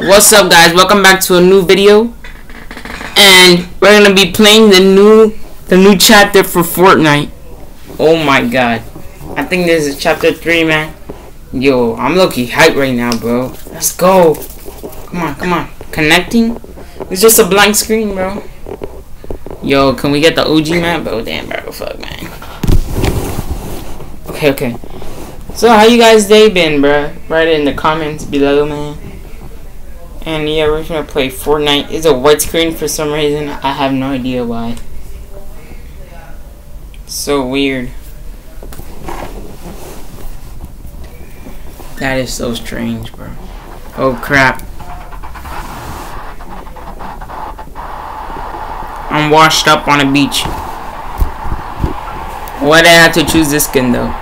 What's up guys? Welcome back to a new video. And we're gonna be playing the new the new chapter for Fortnite. Oh my god. I think this is chapter 3 man. Yo, I'm lucky hype right now bro. Let's go. Come on, come on. Connecting? It's just a blank screen bro. Yo, can we get the OG map? Bro, damn bro, fuck man. Okay, okay. So how you guys day been, bro? Write it in the comments below, man. And yeah, we're gonna play Fortnite. It's a white screen for some reason. I have no idea why. So weird. That is so strange, bro. Oh crap. I'm washed up on a beach. Why did I have to choose this skin though?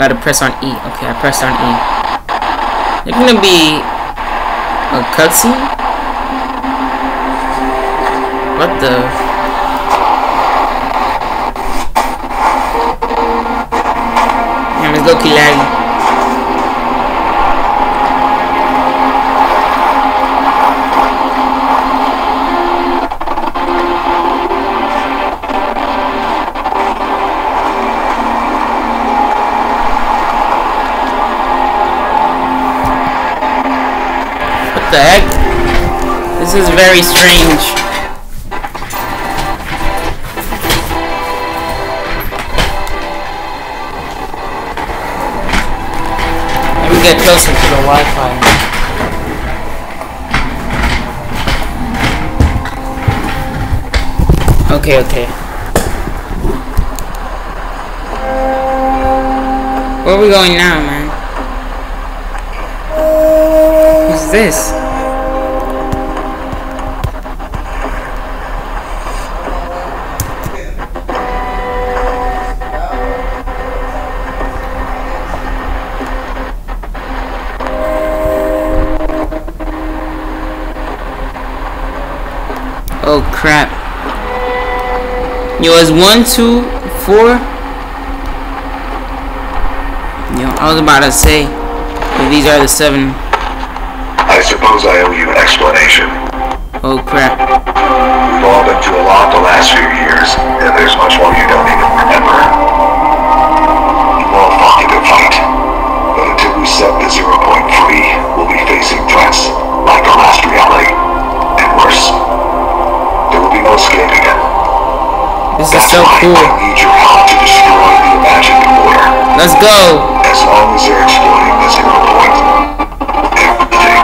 Gotta press on E. Okay, I pressed on E. It's gonna be a cutscene? What the? Yeah, it's low-key laggy. The heck? This is very strange. Let me get closer to the Wi-Fi. Okay, okay. Where are we going now, man? Who's this? Oh crap. Yo, it's one, two, four. Yo, I was about to say, these are the seven. I suppose I owe you an explanation. Oh crap. We've all been through a lot the last few years, and there's much more you don't even remember. You all fought a good fight, but until we set the zero point free, we'll be facing threats like our last reality. There will be no escaping it. This is so cool. I need your help to destroy the imagined border. Let's go. As long as they're exploiting this zero point, everything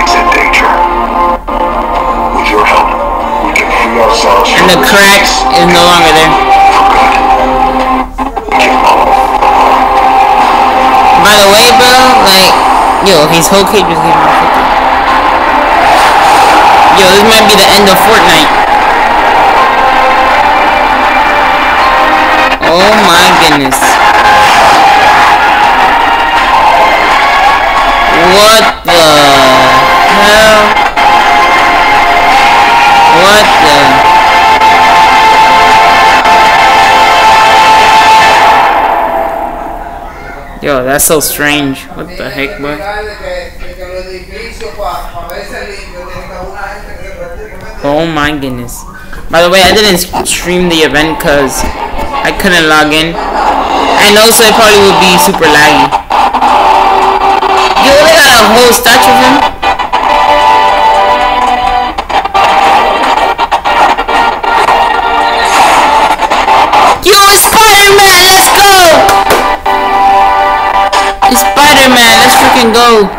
is in danger. With your help, we can free ourselves And the from crack is no longer there. for good. Give all. By the way, bro, like, yo, his whole cage was getting. Yo, this might be the end of Fortnite. Oh my goodness. What the hell? What the? Yo, that's so strange. What the heck, bro? Oh my goodness. By the way, I didn't stream the event because I couldn't log in. And also it probably would be super laggy. Yo, they got a whole statue of him. Yo, it's Spider-Man, let's go! It's Spider-Man, let's freaking go!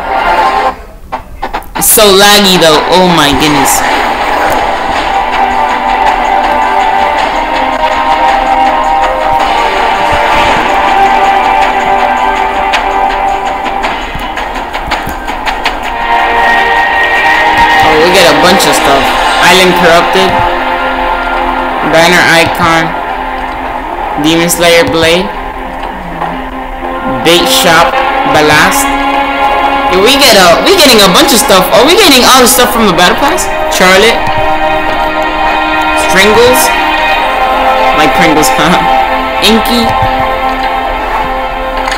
It's so laggy though, oh my goodness. Island Corrupted. Banner Icon. Demon Slayer Blade. Bait Shop Ballast. We get a we getting a bunch of stuff. Are we getting all the stuff from the Battle Pass? Charlotte. Stringles. Like Pringles, huh? Inky.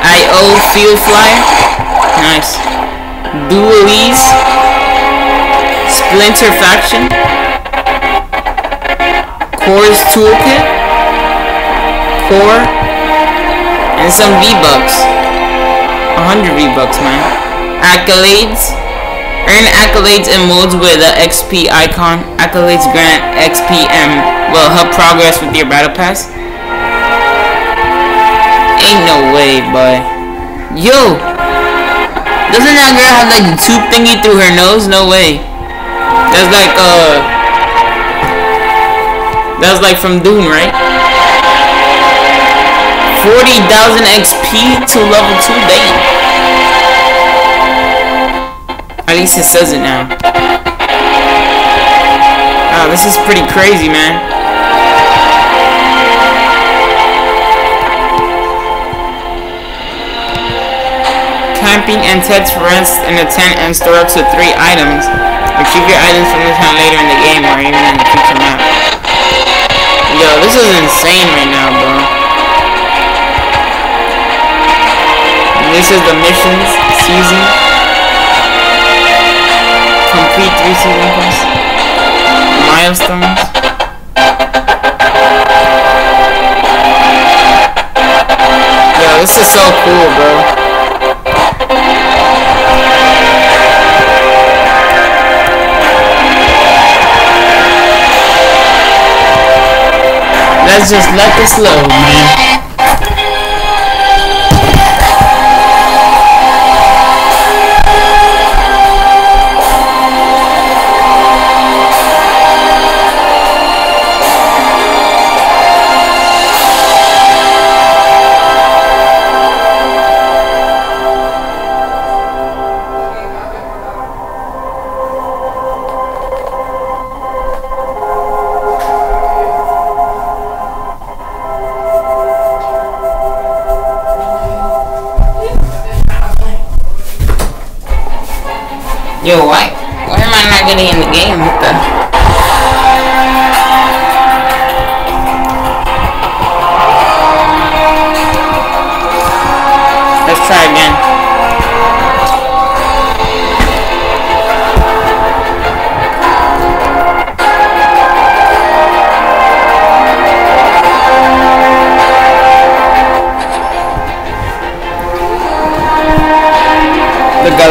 I.O. Field Flyer. Nice. Dualies. Splinter Faction, Core's Toolkit, Core, and some V-Bucks. 100 V-Bucks, man. Accolades. Earn accolades in modes with the XP icon. Accolades grant XP and will help progress with your battle pass. Ain't no way, boy. Yo! Doesn't that girl have like the tube thingy through her nose? No way. That's like, uh... That's like from Doom, right? 40,000 XP to level 2, damn. At least it says it now. Wow, this is pretty crazy, man. camping and Ted's rest in a tent and store up to three items. Retrieve your items from the tent later in the game or even in the future map. Yo, this is insane right now, bro. This is the missions season. Complete three season quests. Milestones. Yo, this is so cool, bro. Let's just let this load, man. Yo, why?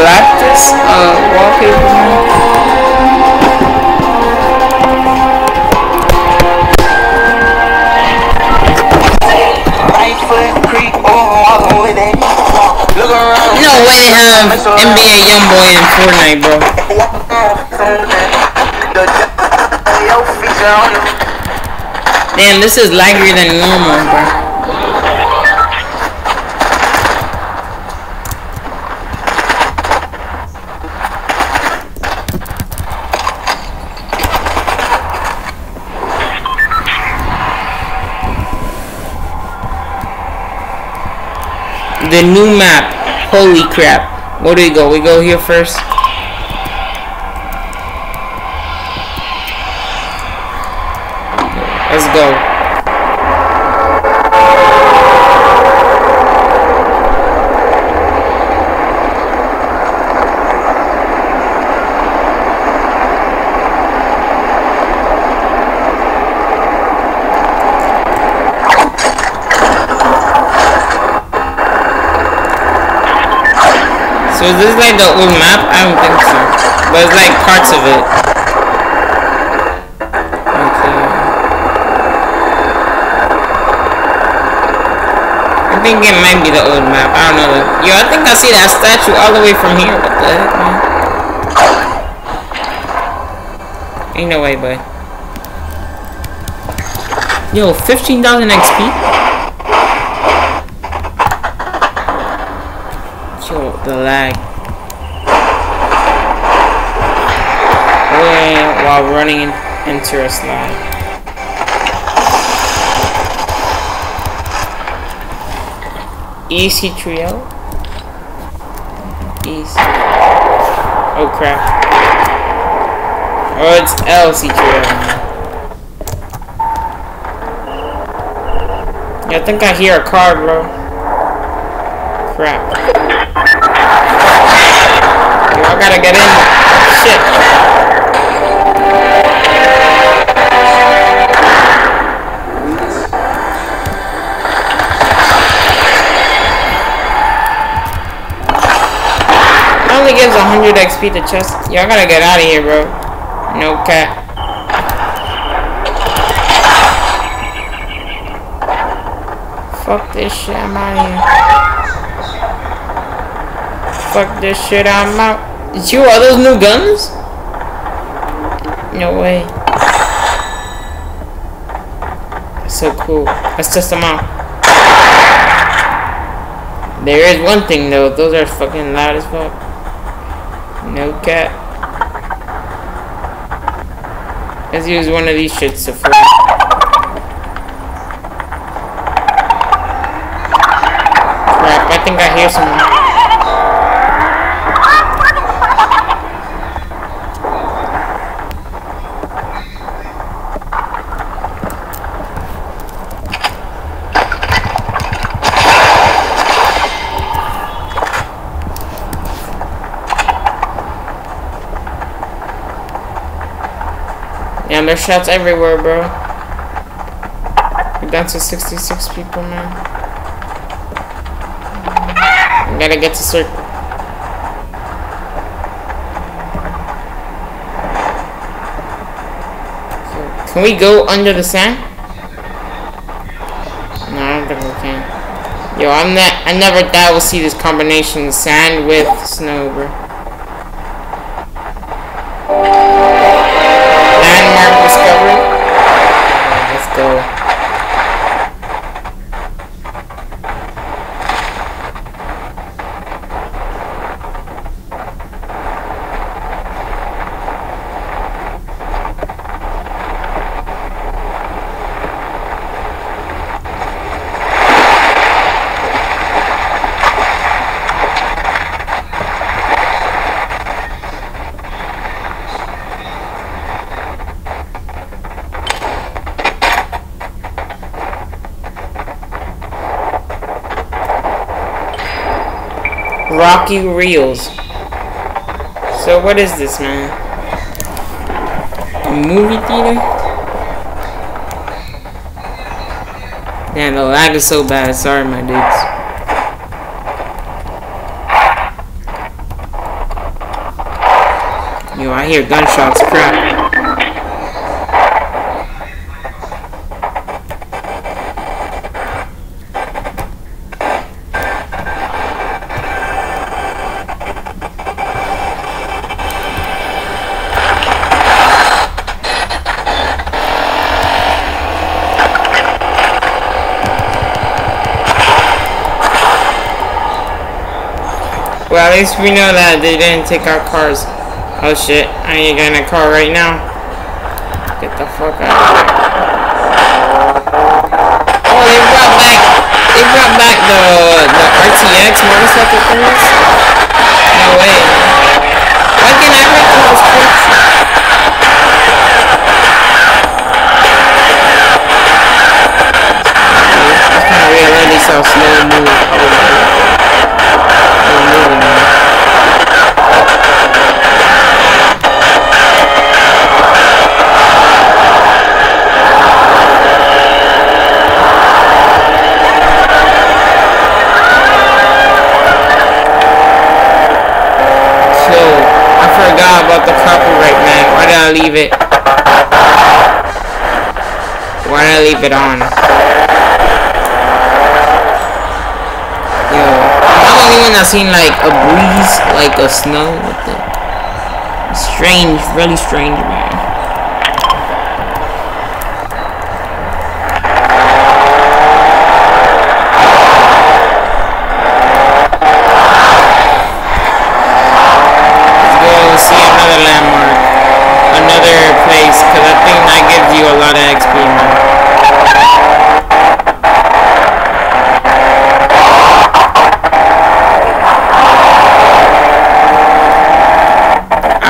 Galactus uh, wallpaper. No way they have NBA Youngboy in Fortnite, bro. Damn, this is laggier than normal, bro. The new map. Holy crap. Where do we go? We go here first. Let's go. So is this like the old map? I don't think so. But it's like parts of it. Okay. I think it might be the old map. I don't know. Yo, I think I see that statue all the way from here. What the heck, man? Ain't no way, boy. Yo, 15,000 XP? Yo, the lag. Wait, while running in, into a slide. Easy trio? Easy. Oh crap. Oh, it's LC trio. Yeah, I think I hear a car, bro. Crap. I gotta get in. Shit. Only gives 100 XP to chest. Y'all gotta get out of here, bro. No cat. Fuck this shit, I'm out of here. Fuck this shit, I'm out. Did you are those new guns? No way. That's so cool. Let's test them out. There is one thing though, those are fucking loud as fuck. No cat. Let's use one of these shits to fly. Crap, I think I hear someone. Damn, there's shots everywhere, bro. We're down to 66 people, man. I gotta get to circle. Can we go under the sand? No, I don't think we can. Yo, I'm not. I never thought we'll see this combination sand with snow, bro. Landmark discovery. Let's go. Rocky Reels. So what is this, man? A movie theater? Damn, the lag is so bad. Sorry, my dudes. Yo, I hear gunshots. Crap. Well, at least we know that they didn't take our cars. Oh shit, I ain't to get a car right now. Get the fuck out of here. Oh, they brought back, they brought back the, the RTX motorcycle things? No way. Why can I rent those let me saw slow move. About the copyright, man. Why did I leave it? Why did I leave it on? Yo, I'm the only one that's seen like a breeze, like a snow. What the? Strange, really strange, man.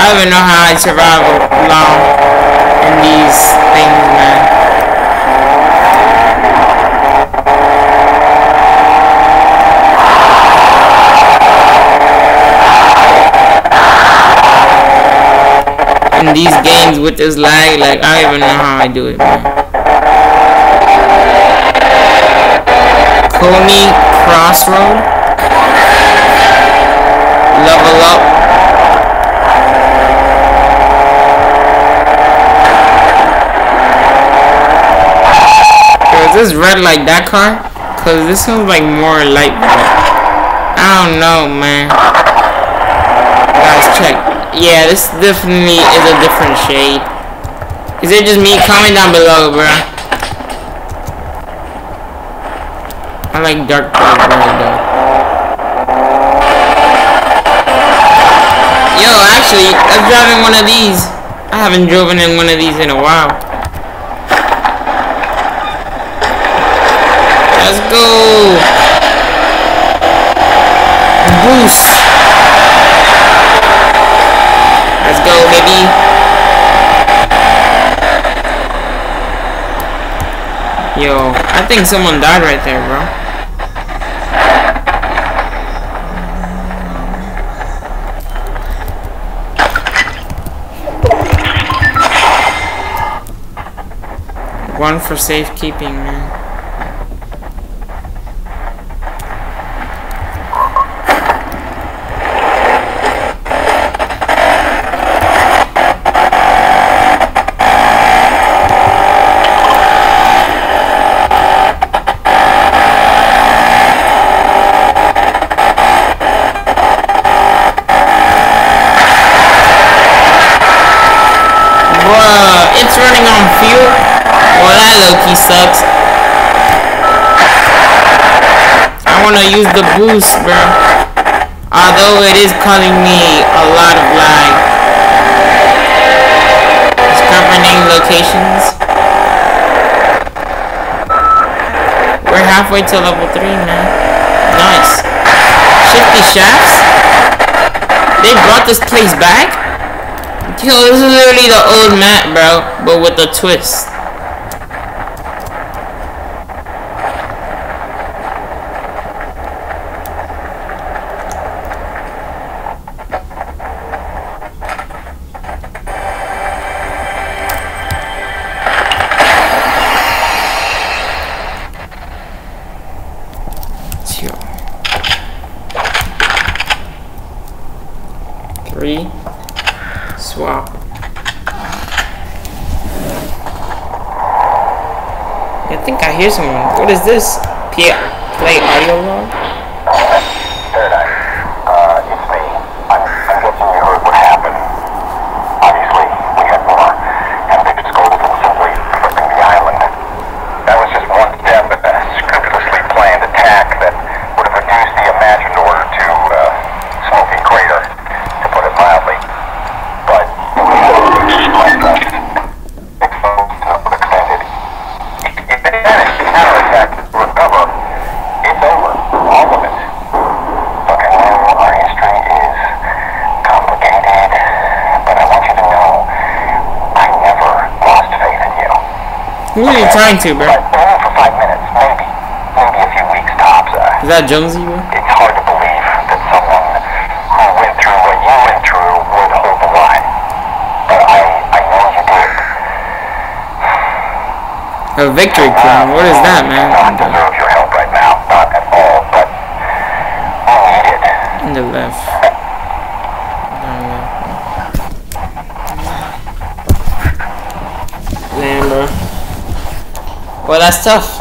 I don't even know how I survive long in these things, man. in these games with this lag, like I don't even know how I do it, man. Coney Crossroad. Level up. This red like that car? Cause this one's like more light red. I don't know, man. Guys, check. Yeah, this definitely is a different shade. Is it just me? Comment down below, bro. I like dark red though. Yo, actually, drive in one of these. I haven't driven in one of these in a while. Go. Boost. Let's go, baby. Yo, I think someone died right there, bro. One for safekeeping, man. Bruh, it's running on fuel. Well, that low-key sucks. I wanna use the boost, bro. Although it is causing me a lot of lag. Discovering locations. We're halfway to level 3, man. Nice. Shifty shafts? They brought this place back? Yo, this is literally the old map, bro, but with a twist. Two. Three. Swap. I think I hear someone. What is this? P play audio log? Trying to, bro? For five minutes, maybe. Maybe a few weeks tops. Uh, Is that Jonesy, bro? it's hard to believe that someone who went through what you went through would hold the line. But I, I know you did. A victory crown. What is that, man? don't deserve your help right now, not at all, but you need it. In the left. Down left. Man, bro. Well, that's tough.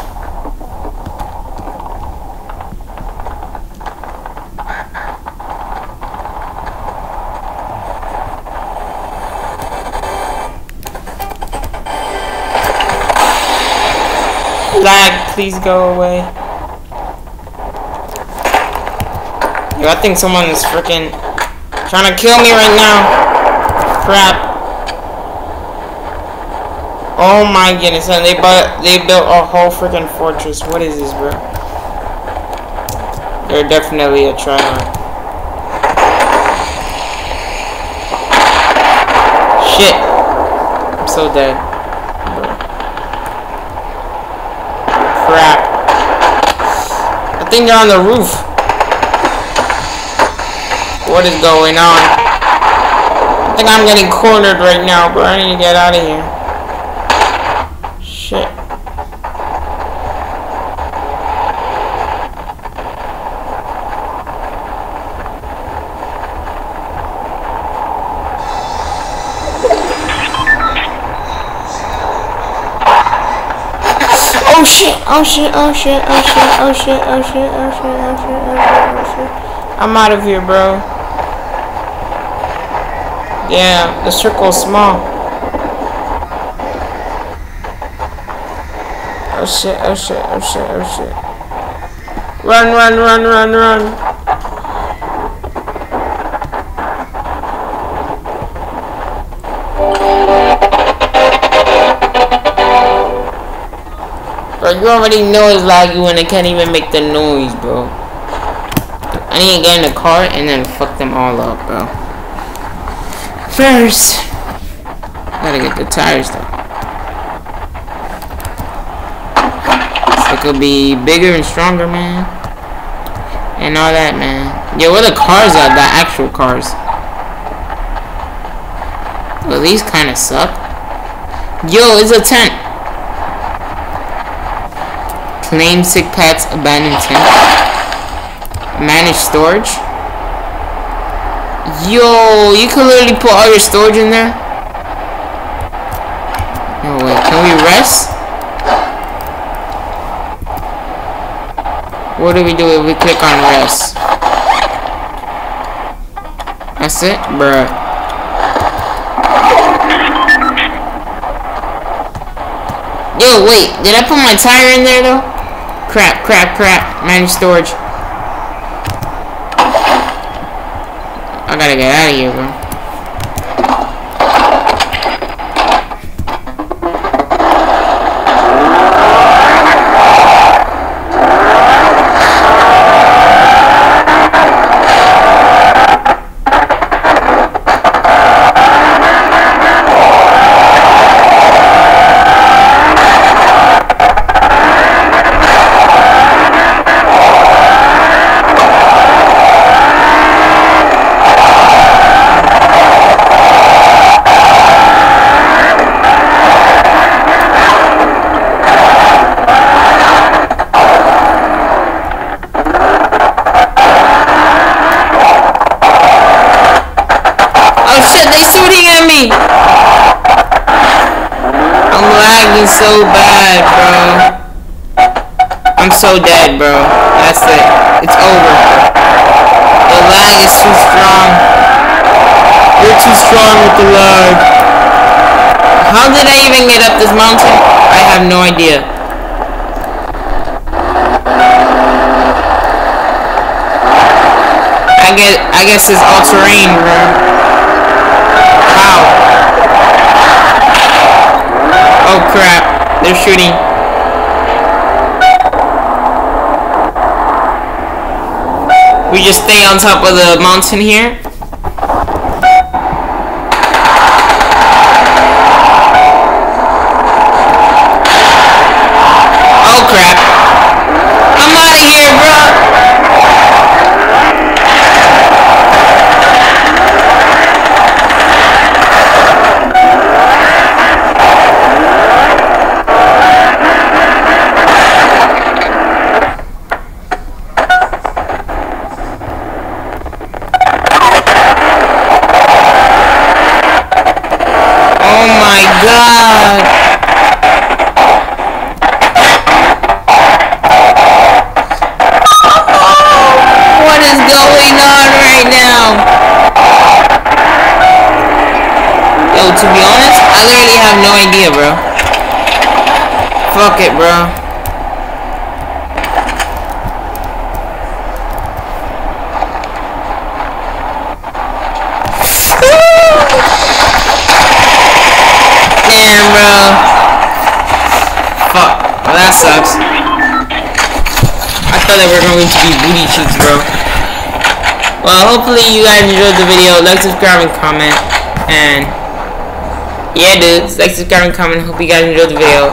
Lag, please go away. Yo, I think someone is freaking trying to kill me right now. Crap. Oh my goodness, and they but they built a whole freaking fortress. What is this, bro? They're definitely a tryhard. Shit. I'm so dead. Crap. I think they're on the roof. What is going on? I think I'm getting cornered right now, bro. I need to get out of here. Oh Oh shit, oh shit, oh shit, oh shit, oh shit, oh shit, oh shit, oh shit, oh shit, oh shit. I'm out of here, bro. Yeah, the circle's small. Oh shit, oh shit, oh shit, oh shit. Run, run, run, run, run. You already know it's laggy when it can't even make the noise, bro. I need to get in the car and then fuck them all up, bro. First, gotta get the tires though. So it could be bigger and stronger, man. And all that, man. Yo, where the cars at? The actual cars. Well, these kind of suck. Yo, it's a tent. Claim sick pets, abandoned tent. Manage storage. Yo, you can literally put all your storage in there. No wait, can we rest? What do we do if we click on rest? That's it? Bruh. Yo, wait, did I put my tire in there though? Crap, crap, crap. Manage storage. I gotta get out of here, bro. So dead, bro. That's it. It's over. The lag is too strong. You're too strong with the lag. How did I even get up this mountain? I have no idea. I guess I guess it's all terrain, bro. How? Oh crap, they're shooting. We just stay on top of the mountain here. No idea, bro. Fuck it, bro. Damn, bro. Fuck. Well, that sucks. I thought that we were going to be booty cheeks, bro. Well, hopefully you guys enjoyed the video. Like, subscribe, and comment. And yeah dude, Like, subscribe, and comment. Hope you guys enjoyed the video.